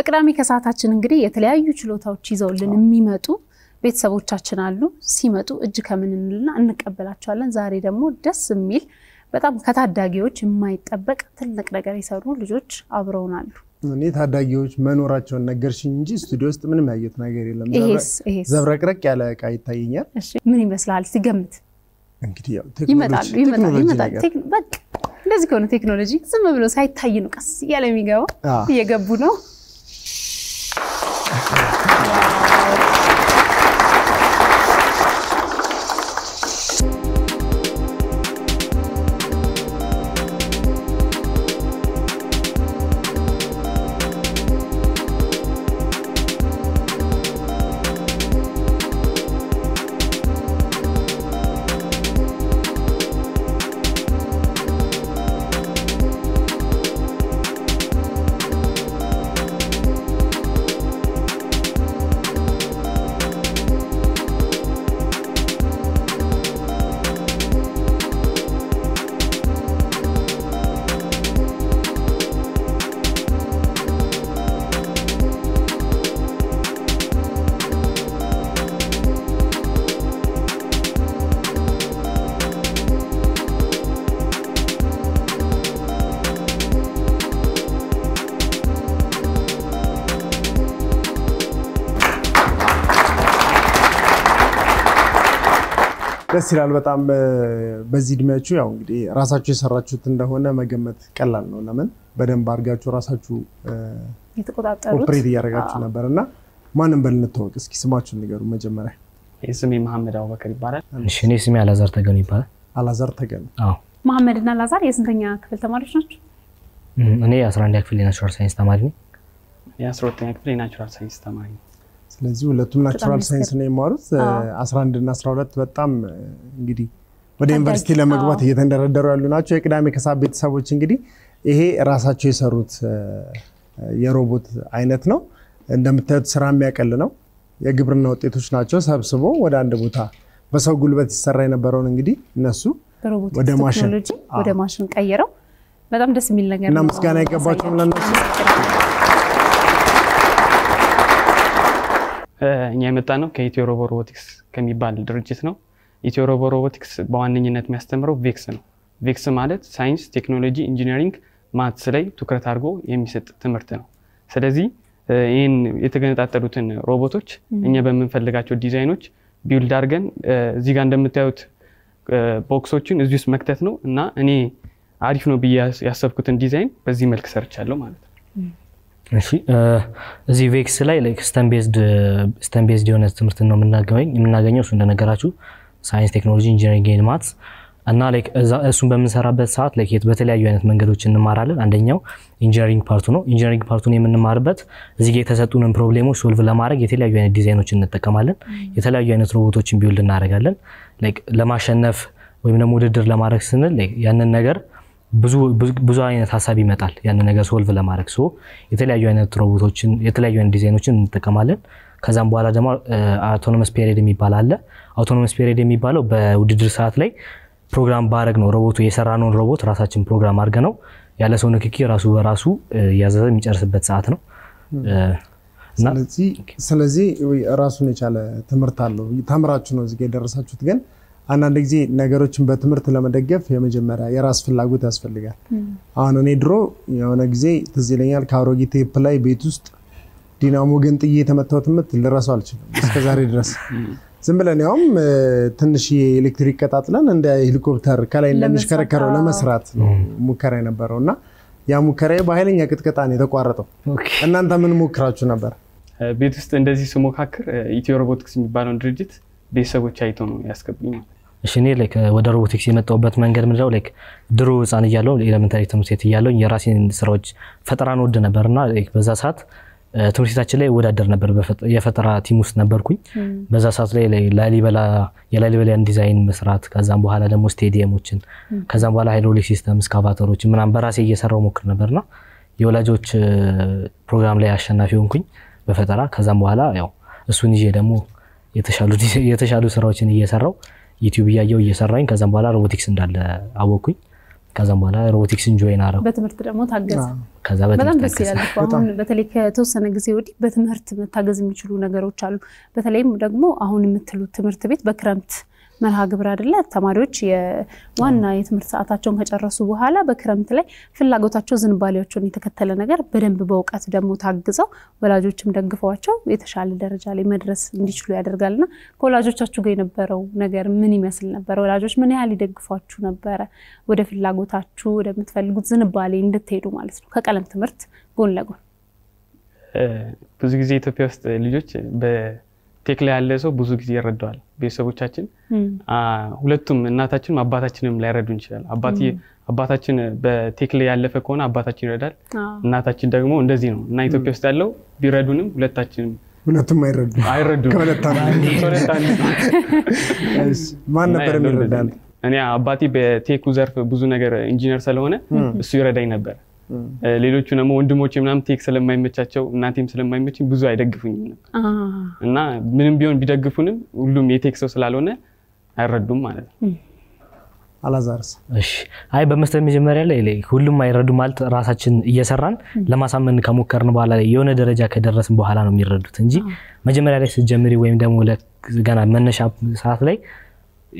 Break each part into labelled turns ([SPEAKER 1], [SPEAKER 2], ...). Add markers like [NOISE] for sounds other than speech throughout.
[SPEAKER 1] በቅዳሜ ከሰዓታችን እንግዲህ የተለያዩ ችሎታዎች ይዘውልን የሚመጡ ቤተሰቦቻችን አሉ። ሲመጡ እጅ ከምንንልና እንቀበላቸዋለን። ዛሬ ደግሞ ደስ የሚል በጣም ከታዳጊዎች የማይጠበቅ ትልቅ ነገር የሰሩ ልጆች አብረውን አሉ።
[SPEAKER 2] እኔ ታዳጊዎች መኖራቸውን ነገርሽኝ እንጂ ስቱዲዮ ውስጥ ምንም ያየሁት ነገር የለም። ዘብረቅረቅ ያለ እቃ ይታየኛል።
[SPEAKER 1] ምን ይመስልሃል? ሲገምት
[SPEAKER 2] እንግዲህ
[SPEAKER 1] ይመጣሉ ይመጣሉ በቃ እንደዚህ ከሆነ ቴክኖሎጂ ዝም ብሎ ሳይታይ ነው ቀስ እያለ የሚገባው።
[SPEAKER 2] አዎ።
[SPEAKER 1] እየገቡ ነው። Wow.
[SPEAKER 2] ደስ ይላል በጣም በዚህ እድሜያችሁ ያው እንግዲህ ራሳችሁ የሰራችሁት እንደሆነ መገመት ቀላል ነው። ለምን በደንብ አድርጋችሁ ራሳችሁ
[SPEAKER 1] የተቆጣጠሩት
[SPEAKER 2] operate እያደረጋችሁ ነበር እና ማንም በል እንተዋወቅ እስኪ ስማችሁን ንገሩ መጀመሪያ።
[SPEAKER 3] ስሜ መሐመድ አቡበከር ይባላል።
[SPEAKER 4] እሺ እኔ ስሜ አላዛር ተገኑ ይባላል።
[SPEAKER 2] አላዛር ተገኑ
[SPEAKER 4] አዎ
[SPEAKER 1] መሐመድ እና አላዛር የስንተኛ ክፍል ተማሪዎች ናቸው?
[SPEAKER 4] እኔ የ11 ክፍል የ natural science ተማሪ ነኝ።
[SPEAKER 3] የአስራሁለተኛ ክፍል የ natural science ተማሪ ነው።
[SPEAKER 2] ስለዚህ ሁለቱም natural
[SPEAKER 1] science
[SPEAKER 2] ነው የሚማሩት።
[SPEAKER 1] አዎ።
[SPEAKER 2] 11 እና 12 በጣም እንግዲህ ወደ ዩኒቨርሲቲ ለመግባት እየተንደረደሩ ያሉ ናቸው። የቅዳሜ ከሰዓት ቤተሰቦች እንግዲህ ይሄ ራሳቸው የሰሩት የሮቦት አይነት ነው። እንደምታዩት ስራ የሚያቀል ነው። የግብርና ውጤቶች ናቸው። ሰብስቦ ወደ አንድ ቦታ በሰው ጉልበት ይሰራ የነበረውን እንግዲህ እነሱ ወደ ማሽን።
[SPEAKER 1] ቴክኖሎጂ ወደ ማሽን ቀይረው በጣም ደስ የሚል ነገር
[SPEAKER 2] እና
[SPEAKER 1] ነው
[SPEAKER 2] ምስጋና አይገባቸውም
[SPEAKER 1] ያሳያችሁ።
[SPEAKER 2] ለእነሱ?
[SPEAKER 3] እ፣ እኛ የመጣ ነው ከኢትዮ ሮቦ ሮቦቲክስ ከሚባል ድርጅት ነው። ኢትዮ ሮቦ ሮቦቲክስ በዋነኝነት የሚያስተምረው ቬክስ ነው። ቬክስ ማለት ሳይንስ፣ ቴክኖሎጂ፣ engineering፣ maths ላይ ትኩረት አድርጎ የሚሰጥ ትምህርት ነው። ስለዚህ ይህን የተገነጣጠሉትን ሮቦቶች እኛ በምንፈልጋቸው ዲዛይኖች build አድርገን እዚህ ጋር እንደምታዩት box ኦችን እዚህ ውስጥ መክተት ነው እና እኔ አሪፍ ነው ብዬ ያሰብኩትን ዲዛይን በዚህ መልክ ሰርቻለሁ ማለት ነው።
[SPEAKER 4] እዚህ ቬክስ ላይ STEM based የሆነ ትምህርት ነው የምናገኘው እሱ እንደነገራችሁ ሳይንስ፣ ቴክኖሎጂ፣ engineering and maths እና እሱን በምንሰራበት ሰዓት በተለያዩ አይነት መንገዶች እንማራለን። አንደኛው engineering part ኡ ነው። engineering part ኡን የምንማርበት እዚህ ጋር የተሰጡንን problem ኦች solve ለማድረግ የተለያዩ አይነት ዲዛይኖችን እንጠቀማለን። የተለያዩ አይነት ሮቦቶችን build እናደርጋለን። ለማሸነፍ ወይም ደግሞ ውድድር ለማድረግ ስንል ያንን ነገር ብዙ አይነት ሀሳብ ይመጣል ያንን ነገር solve ለማድረግ so የተለያዩ አይነት ሮቦቶችን የተለያዩ አይነት ዲዛይኖችን እንጠቀማለን። ከዛም በኋላ ደግሞ autonomous period የሚባል አለ። autonomous period የሚባለው በውድድር ሰዓት ላይ ፕሮግራም ባረግነው ሮቦቱ የሰራነውን ሮቦት ራሳችን ፕሮግራም አድርገነው ያለ ሰው ንክኪ ራሱ በራሱ እያዘዘ የሚጨርስበት ሰዓት ነው
[SPEAKER 2] ስለዚህ ስለዚህ ራሱን የቻለ ትምህርት አለው። ተምራችሁ ነው እዚህ ጋ የደረሳችሁት። ግን አንዳንድ ጊዜ ነገሮችን በትምህርት ለመደገፍ የመጀመሪያ የራስ ፍላጎት ያስፈልጋል። አሁን እኔ ድሮ የሆነ ጊዜ ትዝ ይለኛል ከአሮጌ ቴፕ ላይ ቤት ውስጥ ዲናሞ ገንጥዬ የተመታሁት ምት ልረሳው አልችልም እስከዛሬ ድረስ። ዝም ብለን ያውም ትንሽ የኤሌክትሪክ ቀጣጥለን እንደ ሄሊኮፕተር ከላይ እንደሚሽከረከረው
[SPEAKER 1] ለመስራት፣
[SPEAKER 2] ነው ሙከራ የነበረው እና ያ ሙከራ በኃይለኛ ቅጥቀጣ ነው የተቋረጠው።
[SPEAKER 4] Okay።
[SPEAKER 2] እናንተ ምን ሞክራችሁ ነበር?
[SPEAKER 3] ቤት ውስጥ እንደዚህ ስሞካክር ኢትዮ ሮቦቲክስ የሚባለውን ድርጅት ቤተሰቦች አይተው ነው ያስገቡኝ ማለት
[SPEAKER 4] እሺ እኔ like ወደ ሮቦቲክስ የመጣሁበት መንገድ ምንድነው? like ድሮ ህፃን እያለሁ elementary ትምህርት ቤት እያለሁ የራሴን ስራዎች ፈጠራን እወድ ነበር እና በዛ ሰዓት ትምህርት ቤታችን ላይ እወዳደር ነበር። የፈጠራ team ውስጥ ነበርኩኝ። በዛ ሰዓት ላይ ላሊበላ የላሊበላን ዲዛይን መስራት ከዛም በኋላ ደግሞ ስቴዲየሞችን ከዛም በኋላ hydraulic system excavator ኦችን ምናምን በራሴ እየሰራው እሞክር ነበርና የወላጆች ፕሮግራም ላይ አሸናፊ ሆንኩኝ በፈጠራ። ከዛም በኋላ ያው እሱን ይዤ ደግሞ የተሻሉ ስራዎችን እየሰራው ዩቲዩብ እያየው እየሰራው ከዛም በኋላ ሮቦቲክስ እንዳለ አወቅኩኝ። ከዛም በኋላ robotics ን join አረኩ።
[SPEAKER 1] በትምህርት ደግሞ ታገዘ።
[SPEAKER 4] ከዛ
[SPEAKER 1] በጣም ደስ ይላል እኮ አሁን በተለይ ከተወሰነ ጊዜ ወዲህ በትምህርት መታገዝ የሚችሉ ነገሮች አሉ። በተለይም ደግሞ አሁን የምትሉት ትምህርት ቤት በክረምት መርሃ ግብር አይደለ? ተማሪዎች የዋና የትምህርት ሰዓታቸውን ከጨረሱ በኋላ በክረምት ላይ ፍላጎታቸው ዝንባሌያቸውን የተከተለ ነገር በደንብ በእውቀት ደግሞ ታግዘው ወላጆችም ደግፈዋቸው የተሻለ ደረጃ ላይ መድረስ እንዲችሉ ያደርጋልና ከወላጆቻችሁ ጋር የነበረው ነገር ምን ይመስል ነበረ? ወላጆች ምን ያህል ይደግፏችሁ ነበረ? ወደ ፍላጎታችሁ ወደምትፈልጉት ዝንባሌ እንድትሄዱ ማለት ነው ከቀለም ትምህርት ጎን ለጎን
[SPEAKER 3] ብዙ ጊዜ ኢትዮጵያ ውስጥ ልጆች በቴክ ላይ ያለ ሰው ብዙ ጊዜ ይረዳዋል። ቤተሰቦቻችን ሁለቱም እናታችንም አባታችንም ላይረዱ ይችላል። አባታችን በቴክ ላይ ያለፈ ከሆነ አባታችን ይረዳል፣ እናታችን ደግሞ እንደዚህ ነው እና ኢትዮጵያ ውስጥ ያለው ቢረዱንም ሁለታችንም
[SPEAKER 2] ሁለቱም አይረዱ
[SPEAKER 3] አይረዱም።
[SPEAKER 2] ከሁለት አንዱ። ማን ነበር የሚረዳል?
[SPEAKER 3] እኔ አባቴ በቴኩ ዘርፍ ብዙ ነገር ኢንጂነር ስለሆነ እሱ ይረዳኝ ነበር። ሌሎቹ ደግሞ ወንድሞች ምናምን tech ስለማይመቻቸው እናቴም ስለማይመችኝ ብዙ አይደግፉኝም ነበር። እና ምንም ቢሆን ቢደግፉንም ሁሉም የ tech ሰው ስላልሆነ አይረዱም ማለት ነው።
[SPEAKER 2] አላዛርስ?
[SPEAKER 4] እሺ አይ በመስጠት መጀመሪያ ላይ ሁሉም አይረዱ ማለት ራሳችን እየሰራን ለማሳመን ከሞከርን በኋላ ላይ የሆነ ደረጃ ከደረስን በኋላ ነው የሚረዱት እንጂ መጀመሪያ ላይ ስትጀምሪ ወይም ደግሞ ገና መነሻ ሰዓት ላይ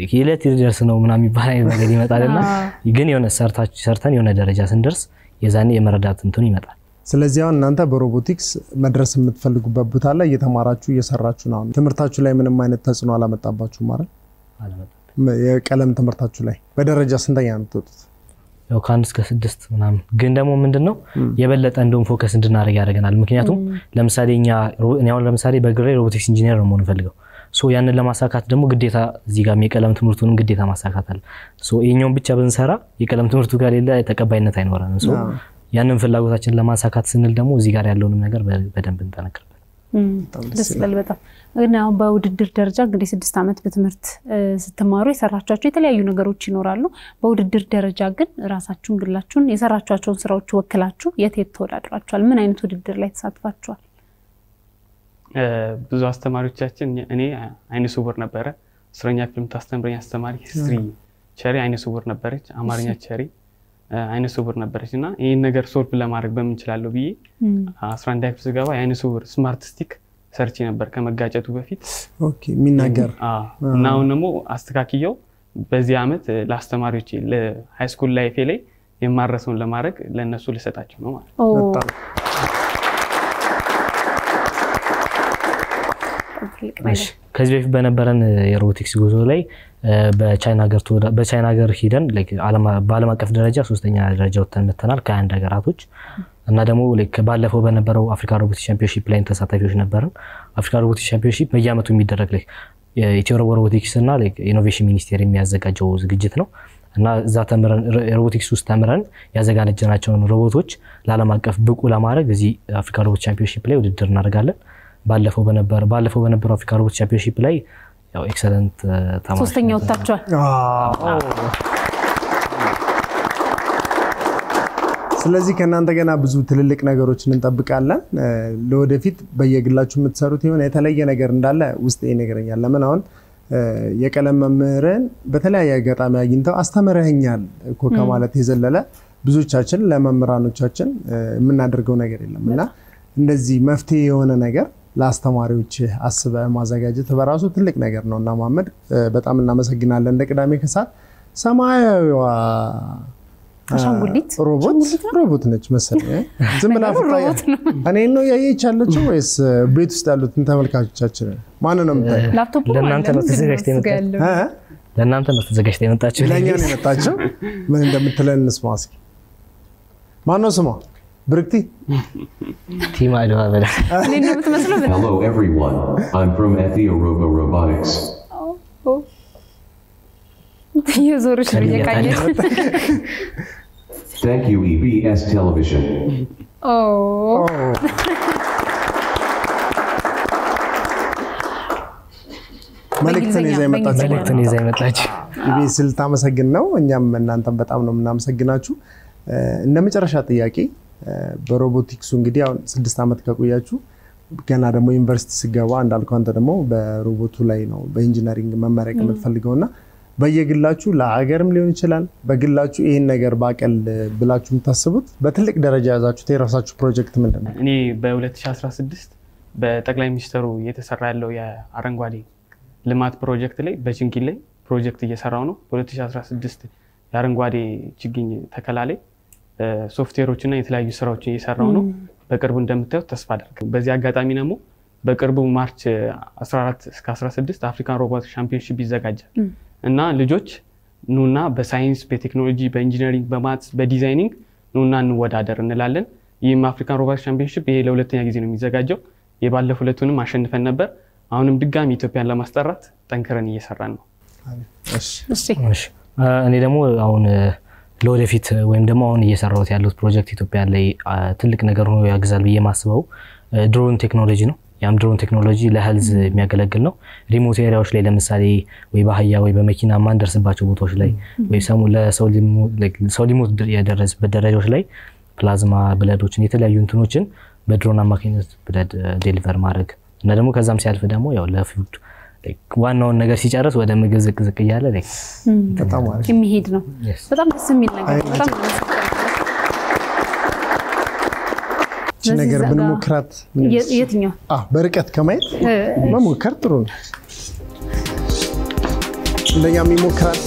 [SPEAKER 4] የዕለት ሊደርስ ነው ምናምን የሚባል ነገር ይመጣልና ግን የሆነ ሰርተን የሆነ ደረጃ ስንደርስ የዛኔ የመረዳት እንትኑ ይመጣል።
[SPEAKER 2] ስለዚህ አሁን እናንተ በሮቦቲክስ መድረስ የምትፈልጉበት ቦታ ላይ እየተማራችሁ እየሰራችሁ ነው። አሁን ትምህርታችሁ ላይ ምንም አይነት ተጽዕኖ አላመጣባችሁ ማለት የቀለም ትምህርታችሁ ላይ በደረጃ ስንተኛ ነው የምትወጡት?
[SPEAKER 4] ያው ከአንድ እስከ ስድስት ምናምን ግን ደግሞ ምንድን ነው የበለጠ እንደውም focus እንድናደርግ ያደርገናል። ምክንያቱም ለምሳሌ እኛ እኔ አሁን ለምሳሌ በግሌ robotics engineer ነው መሆን የምፈልገው ያንን ለማሳካት ደግሞ ግዴታ እዚህ ጋር የቀለም ትምህርቱንም ግዴታ ማሳካት አለብን። so ይሄኛውን ብቻ ብንሰራ የቀለም ትምህርቱ ጋር ሌላ ተቀባይነት አይኖረንም። so ያንን ፍላጎታችን ለማሳካት ስንል ደግሞ እዚህ ጋር ያለውንም ነገር በደንብ እንጠነክርበት።
[SPEAKER 1] ደስ ይላል በጣም ግን አሁን በውድድር ደረጃ እንግዲህ ስድስት ዓመት በትምህርት ስትማሩ የሰራችኋቸው የተለያዩ ነገሮች ይኖራሉ። በውድድር ደረጃ ግን ራሳችሁን ግላችሁን የሰራችኋቸውን ስራዎች ወክላችሁ የት የት ተወዳድራችኋል? ምን አይነት ውድድር ላይ ተሳትፋችኋል?
[SPEAKER 3] ብዙ አስተማሪዎቻችን እኔ አይነ ስውር ነበረ። አስረኛ ክፍል የምታስተምረኝ አስተማሪ ሂስትሪ ቸሪ አይነ ስውር ነበረች። አማርኛ ቸሪ አይነ ስውር ነበረች እና ይህን ነገር ሶልቭ ለማድረግ በምንችላለሁ ብዬ አስራ አንድ ክፍል ስገባ የአይነ ስውር ስማርት ስቲክ ሰርች ነበር ከመጋጨቱ በፊት
[SPEAKER 2] የሚናገር
[SPEAKER 3] እና አሁን ደግሞ አስተካክየው በዚህ ዓመት ለአስተማሪዎች ለሃይስኩል ላይፌ ላይ የማረሰውን ለማድረግ ለእነሱ ልሰጣቸው ነው ማለት ነው።
[SPEAKER 4] ከዚህ በፊት በነበረን የሮቦቲክስ ጉዞ ላይ በቻይና ሀገር ሂደን በዓለም አቀፍ ደረጃ ሶስተኛ ደረጃ ወጥተን መተናል ከአንድ ሀገራቶች እና ደግሞ ባለፈው በነበረው Africa Robotics Championship ላይ ተሳታፊዎች ነበርን። Africa Robotics Championship በየዓመቱ የሚደረግ የኢትዮ ሮቦቲክስ እና ኢኖቬሽን ሚኒስቴር የሚያዘጋጀው ዝግጅት ነው እና እዛ ተምረን ሮቦቲክስ ውስጥ ተምረን ያዘጋጀናቸውን ሮቦቶች ለዓለም አቀፍ ብቁ ለማድረግ እዚህ Africa Robotics Championship ላይ ውድድር እናደርጋለን። ባለፈው በነበረው Africa Robot Championship ላይ ያው excellent ተማሪ
[SPEAKER 1] ሶስተኛ ወጥታችኋል።
[SPEAKER 2] ስለዚህ ከእናንተ ገና ብዙ ትልልቅ ነገሮችን እንጠብቃለን። ለወደፊት በየግላችሁ የምትሰሩት የሆነ የተለየ ነገር እንዳለ ውስጥ ይነግረኛል። ለምን አሁን የቀለም መምህርን በተለያየ አጋጣሚ አግኝተው አስተምረኸኛል እኮ ከማለት የዘለለ ብዙዎቻችን ለመምህራኖቻችን የምናደርገው ነገር የለም እና እንደዚህ መፍትሄ የሆነ ነገር ለአስተማሪዎች አስበ ማዘጋጀት በራሱ ትልቅ ነገር ነው እና መሐመድ በጣም እናመሰግናለን። እንደ ቅዳሜ ከሰዓት ሰማያዊዋ ሮቦት ሮቦት ነች መሰለኝ። ዝም ብላ እኔ ነው ያየች ያለችው ወይስ ቤት ውስጥ ያሉትን ተመልካቾቻችን ማን ነው የምታየው?
[SPEAKER 4] ለእናንተ ነው ተዘጋጅታ የመጣችው።
[SPEAKER 2] ለእኛ ነው የመጣችው። ምን እንደምትለን እንስማ እስኪ። ማን ነው ስሟ? ብርክቲ
[SPEAKER 4] ቲም አድዋ በላ
[SPEAKER 1] እኔ ነው የምትመስለው። እየቃኘች
[SPEAKER 5] Thank you EBS Television.
[SPEAKER 1] ኦ
[SPEAKER 2] መልእክትን ይዛ የመጣችው
[SPEAKER 4] መልእክትን ይዛ
[SPEAKER 2] ኢቢኤስ ልታመሰግን ነው። እኛም እናንተም በጣም ነው የምናመሰግናችሁ። እንደ መጨረሻ ጥያቄ በሮቦቲክሱ እንግዲህ አሁን ስድስት ዓመት ከቆያችሁ ገና ደግሞ ዩኒቨርሲቲ ስገባ እንዳልከው አንተ ደግሞ በሮቦቱ ላይ ነው በኢንጂነሪንግ መመረቅ የምትፈልገው እና በየግላችሁ ለሀገርም ሊሆን ይችላል፣ በግላችሁ ይህን ነገር ባቀል ብላችሁ የምታስቡት በትልቅ ደረጃ የያዛችሁት የራሳችሁ ፕሮጀክት ምንድን ነው?
[SPEAKER 3] እኔ በ2016 በጠቅላይ ሚኒስትሩ እየተሰራ ያለው የአረንጓዴ ልማት ፕሮጀክት ላይ በችግኝ ላይ ፕሮጀክት እየሰራው ነው። በ2016 የአረንጓዴ ችግኝ ተከላ ላይ ሶፍትዌሮች እና የተለያዩ ስራዎችን እየሰራው ነው። በቅርቡ እንደምታዩት ተስፋ አደርግ። በዚህ አጋጣሚ ደግሞ በቅርቡ March 14 እስከ 16 African Robotic Championship ይዘጋጃል እና ልጆች ኑና በሳይንስ በቴክኖሎጂ በኢንጂነሪንግ በ maths በ designing ኑና እንወዳደር እንላለን። ይህም African Robotic Championship ይሄ ለሁለተኛ ጊዜ ነው የሚዘጋጀው። የባለፉ ሁለቱንም አሸንፈን ነበር። አሁንም ድጋሚ ኢትዮጵያን ለማስጠራት ጠንክረን እየሰራን ነው።
[SPEAKER 2] እሺ።
[SPEAKER 1] እሺ
[SPEAKER 4] እሺ አ፣ እኔ ደግሞ አሁን እ፣ ለወደፊት ወይም ደግሞ አሁን እየሰራሁት ያለሁት ፕሮጀክት ኢትዮጵያ ላይ ትልቅ ነገር ሆኖ ያግዛል ብዬ የማስበው drone technology ነው። ያም drone technology ለ health የሚያገለግል ነው። remote area ዎች ላይ ለምሳሌ ወይ በአህያ ወይ በመኪና ማንደርስባቸው ቦታዎች ላይ ወይ ሰሙ ሰው ሊሞት የደረሰበት ደረጃዎች ላይ ፕላዝማ ብለዶችን የተለያዩ እንትኖችን በድሮን አማካኝነት ብለድ ዴሊቨር ማድረግ እና ደግሞ ከዛም ሲያልፍ ደግሞ ያው ለፉድ ዋናውን ነገር ሲጨርስ ወደ ምግብ ዝቅ ዝቅ እያለ
[SPEAKER 1] የሚሄድ ነው።. በጣም ደስ የሚል ነገር
[SPEAKER 2] ነገር ብንሞክራት
[SPEAKER 1] የ- የትኛው
[SPEAKER 2] በርቀት ከማየት መሞከር ጥሩ ነው። እንደኛም ይሞክራል።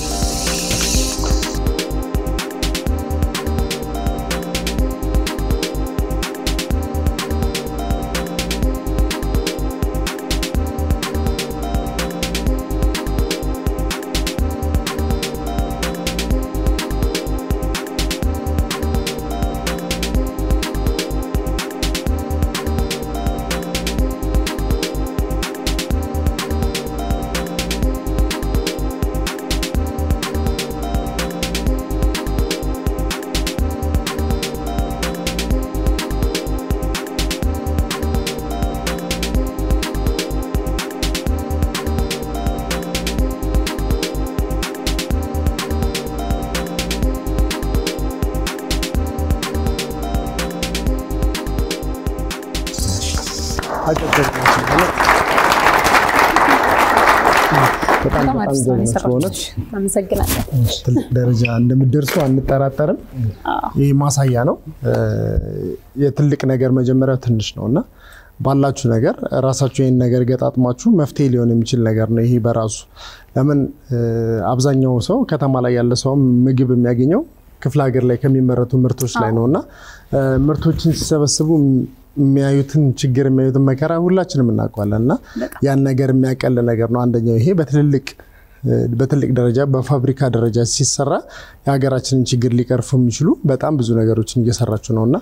[SPEAKER 2] በጣም
[SPEAKER 1] በጣም አመሰግናለሁ።
[SPEAKER 2] ትልቅ ደረጃ እንደምትደርሱ አንጠራጠርም። ይህ ማሳያ ነው። የትልቅ ነገር መጀመሪያ ትንሽ ነው እና ባላችሁ ነገር ራሳችሁ ይህን ነገር ገጣጥማችሁ መፍትሄ ሊሆን የሚችል ነገር ነው። ይሄ በራሱ ለምን አብዛኛው ሰው ከተማ ላይ ያለ ሰውም ምግብ የሚያገኘው ክፍለ ሀገር ላይ ከሚመረቱ ምርቶች ላይ ነው እና ምርቶችን ሲሰበስቡ የሚያዩትን ችግር የሚያዩትን መከራ ሁላችንም እናውቀዋለን እና ያን ነገር የሚያቀል ነገር ነው። አንደኛው ይሄ በትልልቅ በትልቅ ደረጃ በፋብሪካ ደረጃ ሲሰራ የሀገራችንን ችግር ሊቀርፉ የሚችሉ በጣም ብዙ ነገሮችን እየሰራችሁ ነው እና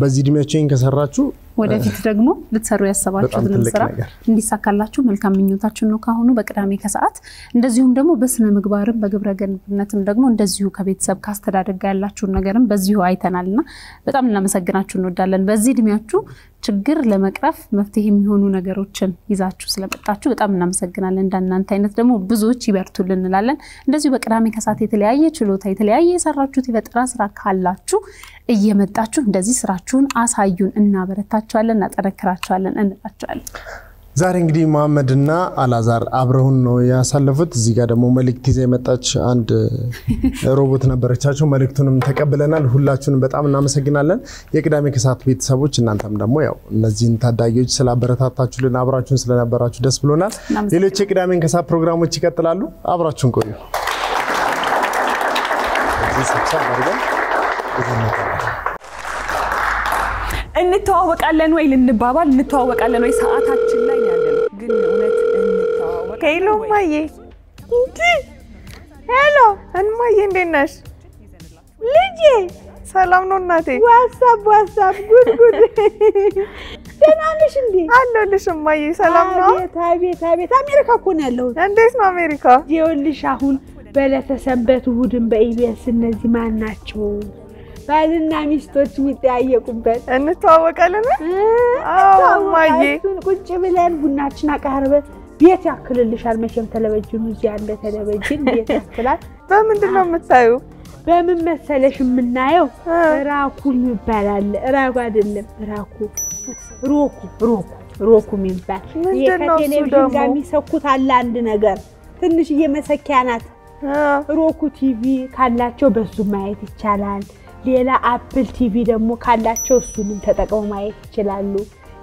[SPEAKER 2] በዚህ እድሜያችሁ ይህን ከሰራችሁ
[SPEAKER 1] ወደፊት ደግሞ ልትሰሩ ያሰባችሁትን
[SPEAKER 2] በጣም ትልቅ
[SPEAKER 1] ስራ እንዲሳካላችሁ መልካም ምኞታችን ነው ካሁኑ በቅዳሜ ከሰዓት እንደዚሁም ደግሞ በስነ ምግባርም በግብረ ገብነትም ደግሞ እንደዚሁ ከቤተሰብ ካስተዳደግ ጋር ያላችሁን ነገርም በዚሁ አይተናል እና በጣም ልናመሰግናችሁ እንወዳለን። በዚህ እድሜያችሁ ችግር ለመቅረፍ መፍትሄ የሚሆኑ ነገሮችን ይዛችሁ ስለመጣችሁ በጣም እናመሰግናለን። እንዳናንተ አይነት ደግሞ ብዙዎች ይበርቱልን እንላለን። እንደዚሁ በቅዳሜ ከሰዓት የተለያየ ችሎታ የተለያየ የሰራችሁት የፈጠራ ስራ ካላችሁ እየመጣችሁ እንደዚህ ስራችሁን አሳዩን፣ እናበረታችኋለን፣ እናጠነክራችኋለን እንላችኋለን።
[SPEAKER 2] ዛሬ እንግዲህ መሐመድና አላዛር አብረውን ነው ያሳለፉት። እዚህ ጋር ደግሞ መልእክት ይዛ የመጣች አንድ [LAUGHS] ሮቦት ነበረቻቸው። መልእክቱንም ተቀብለናል። ሁላችሁንም በጣም እናመሰግናለን። የቅዳሜ ከሰዓት ቤተሰቦች፣ እናንተም ደግሞ ያው እነዚህን ታዳጊዎች ስላበረታታችሁልን አብራችሁን ስለነበራችሁ ደስ ብሎናል። ሌሎች የቅዳሜን ከሰዓት ፕሮግራሞች ይቀጥላሉ። አብራችሁን ቆዩ።
[SPEAKER 6] እንተዋወቃለን ወይ ልንባባል እንተዋወቃለን ወይ ሰዓታችን ላይ ያለ ነው። ግን እውነት እንተዋወቃለን hello?
[SPEAKER 7] እማዬ፣ እንዲ hello እንማዬ፣ እንዴት ነሽ ልጄ? ሰላም ነው እናቴ። ዋትሳፕ ዋትሳፕ፣ ጉድ ጉድ።
[SPEAKER 8] ደህና ነሽ እንዴ?
[SPEAKER 7] አለሁልሽ እማዬ፣ ሰላም ነው።
[SPEAKER 8] አቤት አቤት አቤት። አሜሪካ እኮ ነው ያለሁት።
[SPEAKER 7] እንዴት ነው አሜሪካ?
[SPEAKER 8] ይኸውልሽ አሁን በዕለተ ሰንበት እሑድን በኢቢኤስ እነዚህ ማን ናቸው ባልና ሚስቶች የሚጠያየቁበት
[SPEAKER 7] እንተዋወቃለን? እማዬ።
[SPEAKER 8] ቁጭ ብለን ቡናችን አቃርበን ቤት ያክልልሻል። መቼም ቴሌቪዥኑ እዚህ ያለ ቴሌቪዥን ቤት ያክላል። [LAUGHS]
[SPEAKER 7] በምንድን ነው የምታዩ?
[SPEAKER 8] በምን መሰለሽ የምናየው ራኩ ይባላል። ራኩ አይደለም ራኩ Roku Roku Roku የሚባል ከቴሌቪዥን? ጋር የሚሰኩት አለ አንድ ነገር ትንሽዬ መሰኪያ ናት። Roku TV ካላቸው በሱ ማየት ይቻላል። ሌላ Apple TV ደግሞ ካላቸው እሱንም ተጠቅመው ማየት ይችላሉ።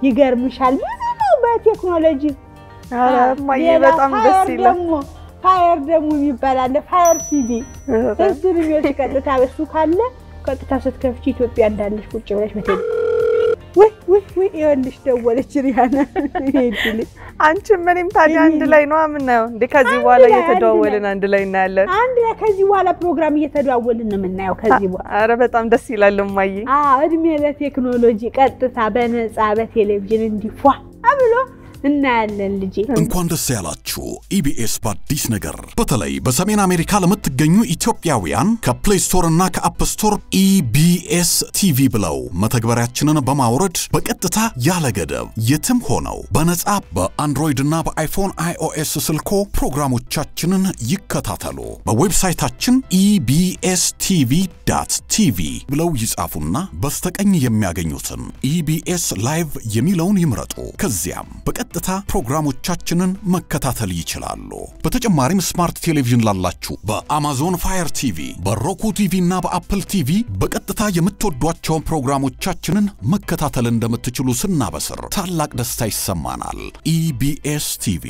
[SPEAKER 8] ይገርምሻል፣ ብዙ ነው በቴክኖሎጂ።
[SPEAKER 7] በጣም ደስ
[SPEAKER 8] Fire
[SPEAKER 7] ይላል።
[SPEAKER 8] ደግሞ Fire ደግሞ የሚባል አለ፣ Fire TV እሱን የሚወስድ ቀጥታ እሱ ካለ ቀጥታ ስትከፍቺ ኢትዮጵያ እንዳለሽ ቁጭ ብለሽ በቴ ወይ ወይ ወይ ይኸውልሽ ደወለች ሪያና
[SPEAKER 7] አንቺም እኔም ታዲያ አንድ ላይ ነው የምናየው እንዴ? ከዚህ በኋላ እየተደዋወልን አንድ ላይ እናያለን።
[SPEAKER 8] አንድ ላይ ከዚህ በኋላ ፕሮግራም እየተደዋወልን ነው የምናየው። ከዚህ በኋላ
[SPEAKER 7] አረ በጣም ደስ ይላል እማዬ።
[SPEAKER 8] እድሜ ለቴክኖሎጂ ቀጥታ በነፃ በቴሌቪዥን እንዲህ ፏ ብሎ እናያለን ልጄ።
[SPEAKER 9] እንኳን ደስ ያላችሁ ኢቢኤስ በአዲስ ነገር በተለይ በሰሜን አሜሪካ ለምትገኙ ኢትዮጵያውያን ከ Play Store እና ከ App Store EBS TV ብለው መተግበሪያችንን በማውረድ በቀጥታ ያለ ገደብ የትም ሆነው በነጻ በ Android እና በ iPhone iOS ስልኮ ፕሮግራሞቻችንን ይከታተሉ። በ website ኣችን EBS TV dot TV ብለው ይጻፉና በስተቀኝ የሚያገኙትን EBS live የሚለውን ይምረጡ። ከዚያም በቀጥታ ፕሮግራሞቻችንን መከታተል ይችላሉ። በተጨማሪም smart ቴሌቪዥን ላላችሁ በ Amazon Fire TV፣ በ Roku TV እና በ Apple TV በቀጥታ የምትወዷቸውን ፕሮግራሞቻችንን መከታተል እንደምትችሉ ስናበስር ታላቅ ደስታ ይሰማናል። EBS TV